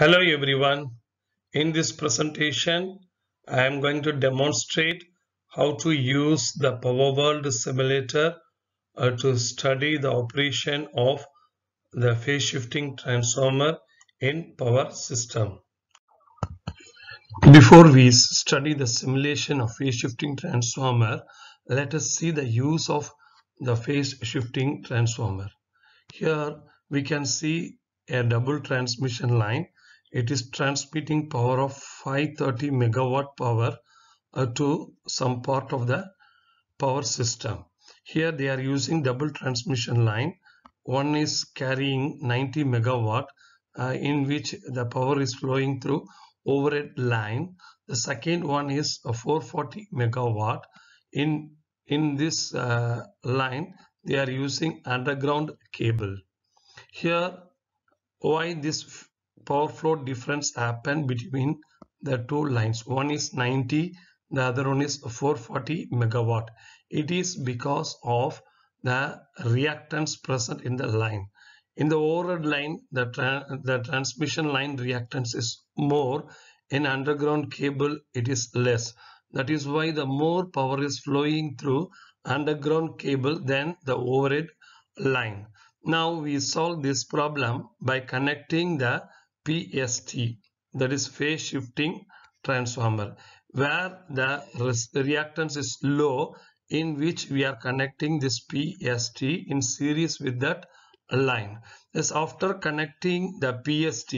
Hello everyone. In this presentation, I am going to demonstrate how to use the PowerWorld simulator uh, to study the operation of the phase shifting transformer in power system. Before we study the simulation of phase shifting transformer, let us see the use of the phase shifting transformer. Here we can see a double transmission line it is transmitting power of 530 megawatt power uh, to some part of the power system. Here they are using double transmission line. One is carrying 90 megawatt uh, in which the power is flowing through overhead line. The second one is a 440 megawatt. In, in this uh, line, they are using underground cable. Here, why this power flow difference happen between the two lines. One is 90 the other one is 440 megawatt. It is because of the reactance present in the line. In the overhead line the, tra the transmission line reactance is more. In underground cable it is less. That is why the more power is flowing through underground cable than the overhead line. Now we solve this problem by connecting the PST that is phase shifting transformer where the reactance is low in which we are connecting this PST in series with that line. Thus after connecting the PST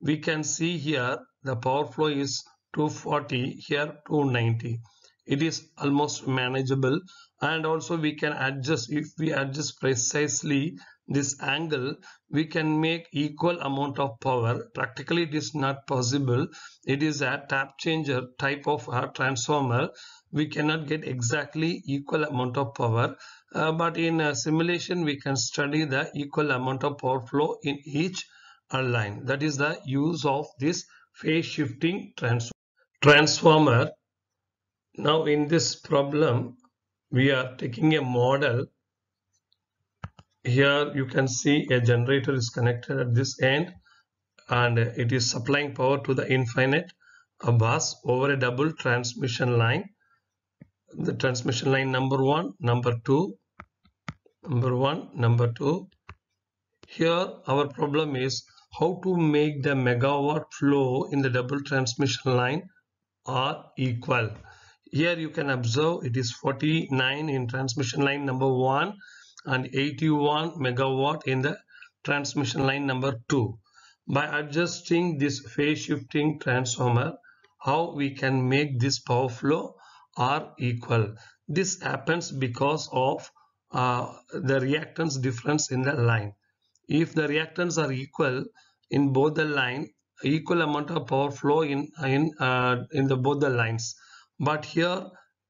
we can see here the power flow is 240 here 290 it is almost manageable and also we can adjust if we adjust precisely this angle we can make equal amount of power. Practically it is not possible. It is a tap changer type of a transformer. We cannot get exactly equal amount of power. Uh, but in a simulation we can study the equal amount of power flow in each line that is the use of this phase shifting trans transformer. Now in this problem we are taking a model here you can see a generator is connected at this end and it is supplying power to the infinite a bus over a double transmission line. The transmission line number one number two number one number two. Here our problem is how to make the megawatt flow in the double transmission line are equal. Here you can observe it is 49 in transmission line number one and 81 megawatt in the transmission line number 2. By adjusting this phase shifting transformer, how we can make this power flow are equal. This happens because of uh, the reactance difference in the line. If the reactance are equal in both the line, equal amount of power flow in in uh, in the both the lines. But here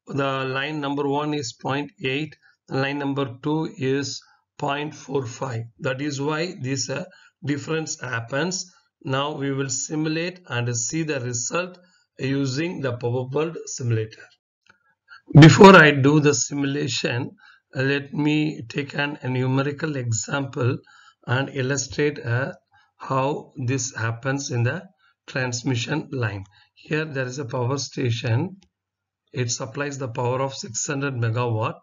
the line number one is 0.8 line number 2 is 0.45 that is why this uh, difference happens. Now we will simulate and see the result using the PowerWorld simulator. Before I do the simulation let me take an numerical example and illustrate uh, how this happens in the transmission line. Here there is a power station. It supplies the power of 600 megawatt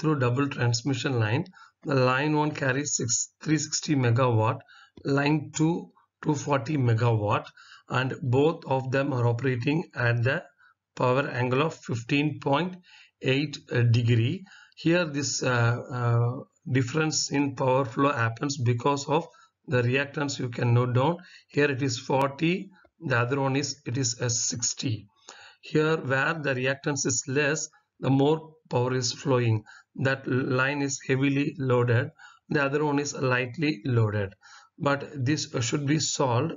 through double transmission line. The line 1 carries 6, 360 megawatt, line 2 240 megawatt and both of them are operating at the power angle of 15.8 degree. Here this uh, uh, difference in power flow happens because of the reactance you can note down. Here it is 40, the other one is it is a 60. Here where the reactance is less, the more power is flowing that line is heavily loaded the other one is lightly loaded. But this should be solved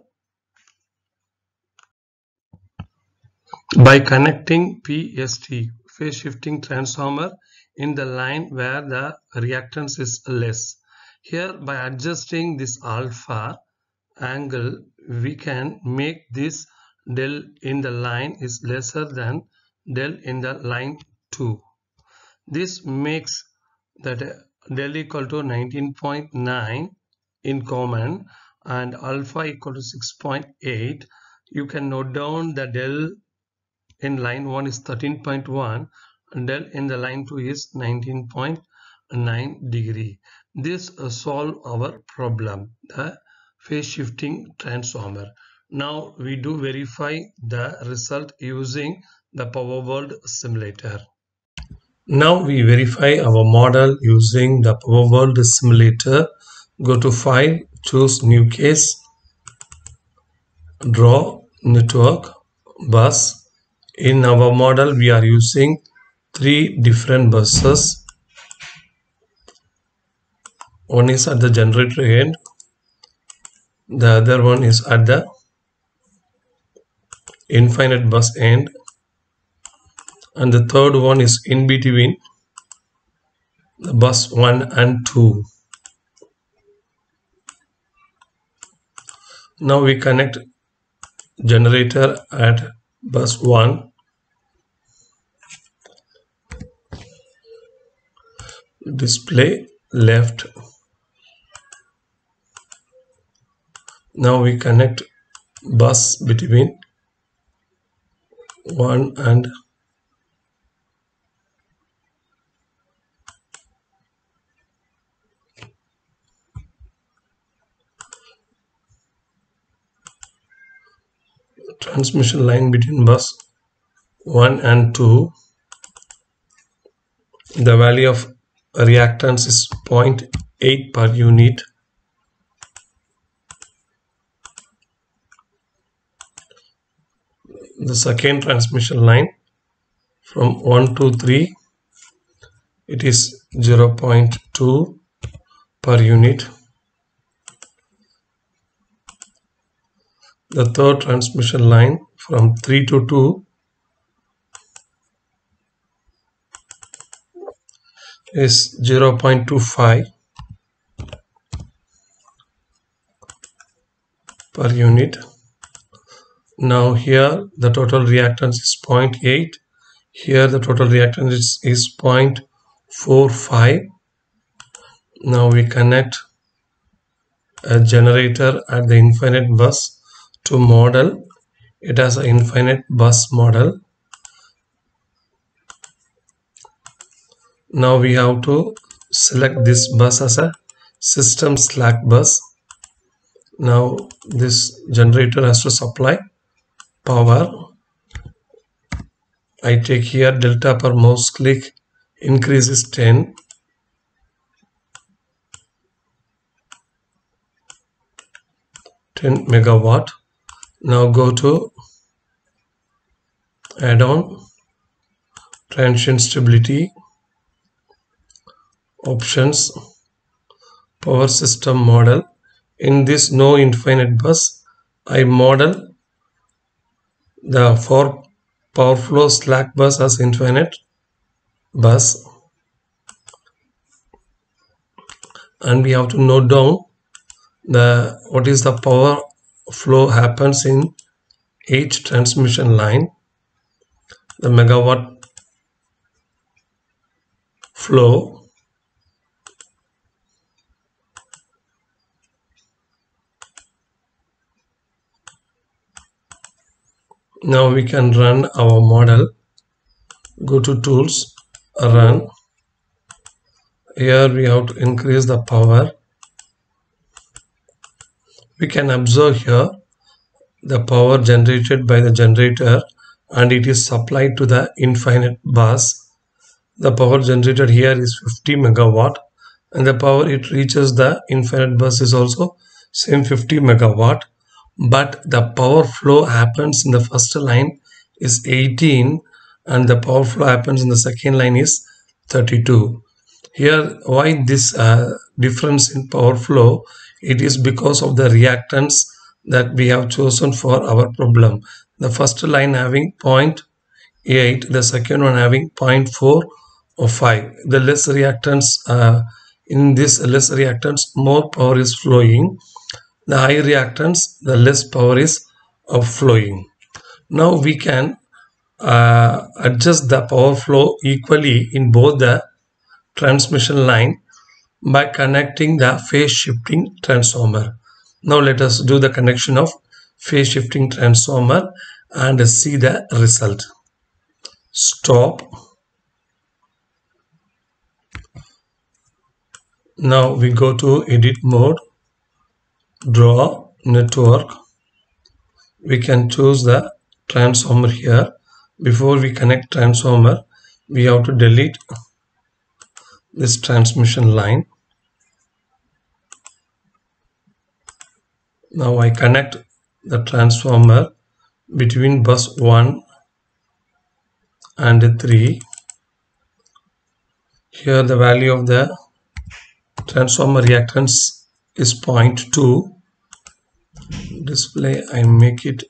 by connecting PST phase shifting transformer in the line where the reactance is less. Here by adjusting this alpha angle we can make this del in the line is lesser than del in the line 2 this makes that del equal to 19.9 in common and alpha equal to 6.8 you can note down the del in line 1 is 13.1 and del in the line 2 is 19.9 degree. This uh, solve our problem the phase shifting transformer. Now we do verify the result using the power world simulator now we verify our model using the power world simulator. Go to file choose new case draw network bus. In our model we are using three different buses. One is at the generator end. The other one is at the infinite bus end and the third one is in between the bus 1 and 2 now we connect generator at bus 1 display left. Now we connect bus between 1 and transmission line between bus 1 and 2 the value of reactance is 0.8 per unit. The second transmission line from 1 to 3 it is 0.2 per unit the third transmission line from 3 to 2 is 0.25 per unit. Now here the total reactance is 0.8 here the total reactance is, is 0.45 now we connect a generator at the infinite bus to model. It as an infinite bus model. Now we have to select this bus as a system slack bus. Now this generator has to supply power. I take here delta per mouse click increases is 10 10 megawatt now go to add-on transient stability. Options. Power system model. In this no infinite bus I model the for power flow slack bus as infinite bus. And we have to note down the what is the power flow happens in each transmission line. The megawatt flow now we can run our model. Go to tools run. Here we have to increase the power we can observe here the power generated by the generator and it is supplied to the infinite bus. The power generated here is 50 megawatt and the power it reaches the infinite bus is also same 50 megawatt. But the power flow happens in the first line is 18 and the power flow happens in the second line is 32 here why this uh, difference in power flow it is because of the reactance that we have chosen for our problem. The first line having 0.8 the second one having 0.4 or 5 the less reactance uh, in this less reactance more power is flowing. The high reactance the less power is flowing now we can uh, adjust the power flow equally in both the transmission line by connecting the phase shifting transformer Now let us do the connection of phase shifting transformer and see the result. Stop. Now we go to edit mode, draw network. We can choose the transformer here. Before we connect transformer, we have to delete this transmission line. Now I connect the transformer between bus 1 and 3. Here the value of the transformer reactance is 0.2. Display I make it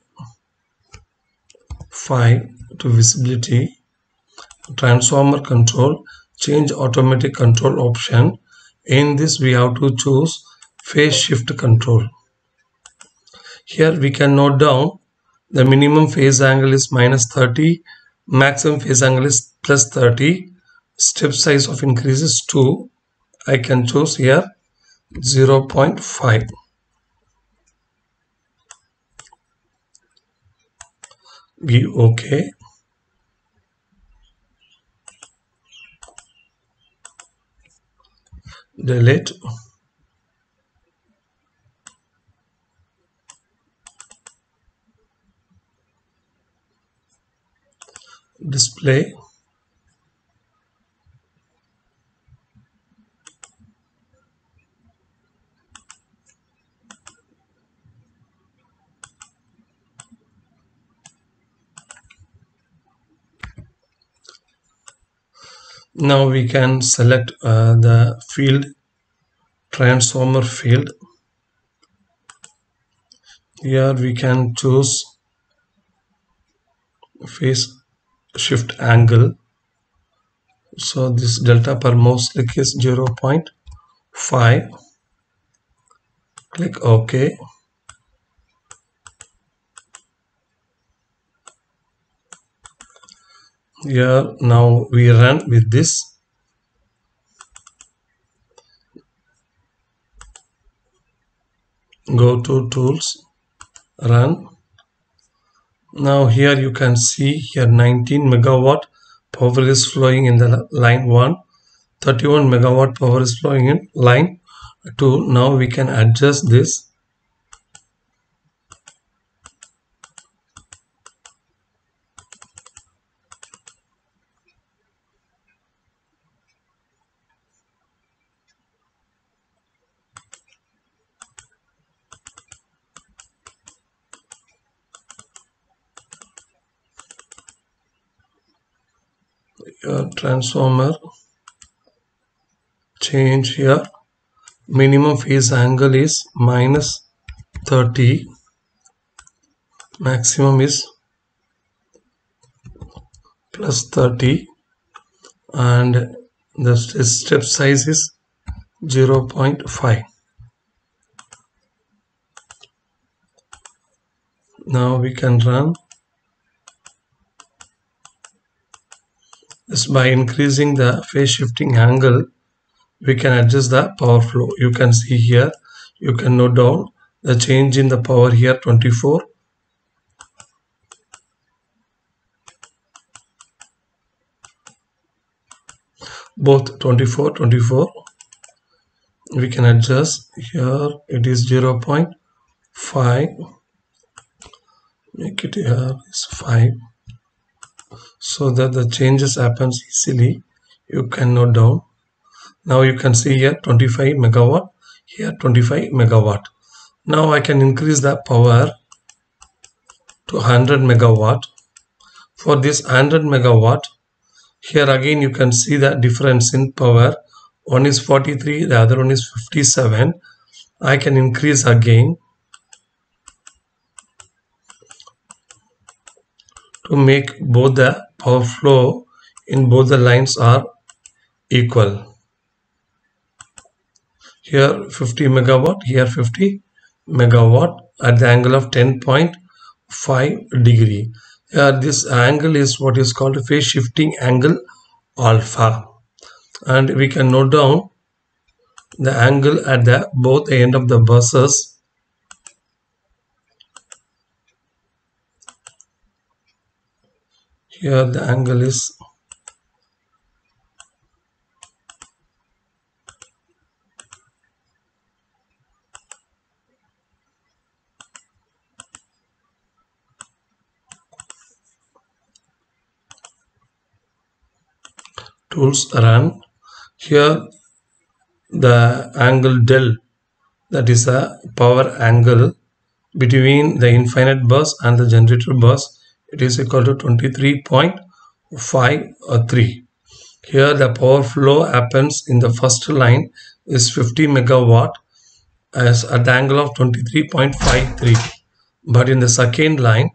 5 to visibility. Transformer control change automatic control option. In this we have to choose phase shift control. Here we can note down the minimum phase angle is minus 30, maximum phase angle is plus 30, step size of increase is 2. I can choose here 0 0.5. Be okay. Delete display. Now we can select uh, the field transformer field. Here we can choose phase shift angle. So this delta per mouse click is 0 0.5 click ok. Here now we run with this. Go to tools run now here you can see here 19 megawatt power is flowing in the line 1 31 megawatt power is flowing in line 2 now we can adjust this transformer change here. Minimum phase angle is minus 30 maximum is plus 30 and the step size is 0 0.5 now we can run Just by increasing the phase shifting angle, we can adjust the power flow. You can see here, you can note down the change in the power here 24. Both 24, 24. We can adjust here, it is 0 0.5. Make it here is 5 so that the changes happens easily you can note down. Now you can see here 25 megawatt here 25 megawatt. Now I can increase the power to 100 megawatt. For this 100 megawatt here again you can see the difference in power. One is 43 the other one is 57 I can increase again to make both the power flow in both the lines are equal. Here 50 megawatt here 50 megawatt at the angle of 10.5 degree. Here this angle is what is called phase shifting angle alpha. And we can note down the angle at the both end of the buses here the angle is tools run. Here the angle del that is a power angle between the infinite bus and the generator bus it is equal to 23.53 here the power flow happens in the first line is 50 megawatt as at the angle of 23.53 but in the second line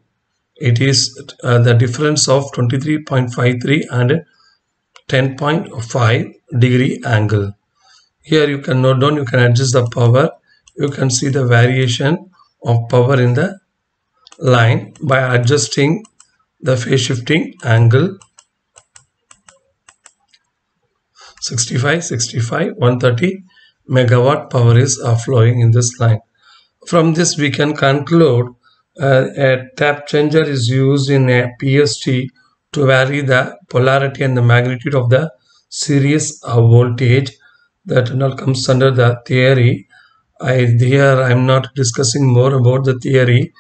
it is uh, the difference of 23.53 and 10.5 degree angle. Here you can note down, you can adjust the power. You can see the variation of power in the line by adjusting the phase shifting angle. 65 65 130 megawatt power is flowing in this line. From this we can conclude uh, a tap changer is used in a PST to vary the polarity and the magnitude of the series voltage. That now comes under the theory. I here I am not discussing more about the theory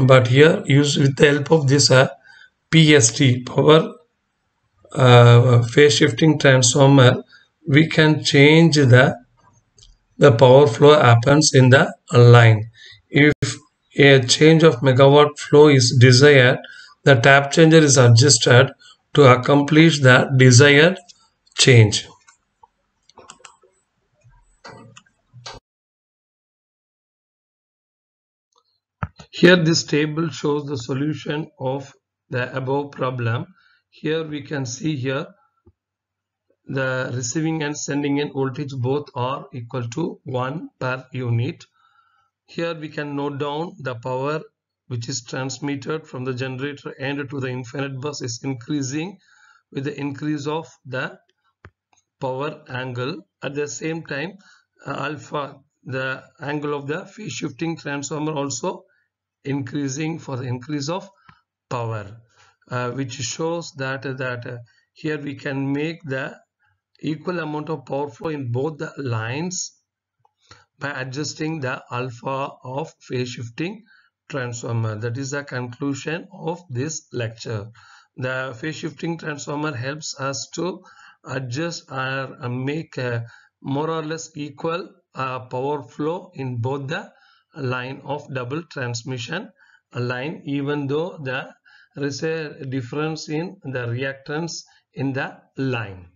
but here use with the help of this uh, PST power uh, phase shifting transformer we can change the the power flow happens in the line if a change of megawatt flow is desired the tap changer is adjusted to accomplish the desired change. Here this table shows the solution of the above problem. Here we can see here the receiving and sending in voltage both are equal to 1 per unit. Here we can note down the power which is transmitted from the generator end to the infinite bus is increasing with the increase of the power angle at the same time uh, alpha the angle of the phase shifting transformer also increasing for the increase of power uh, which shows that that uh, here we can make the equal amount of power flow in both the lines by adjusting the alpha of phase shifting transformer. That is the conclusion of this lecture. The phase shifting transformer helps us to adjust or make more or less equal uh, power flow in both the line of double transmission a line even though there is a difference in the reactance in the line.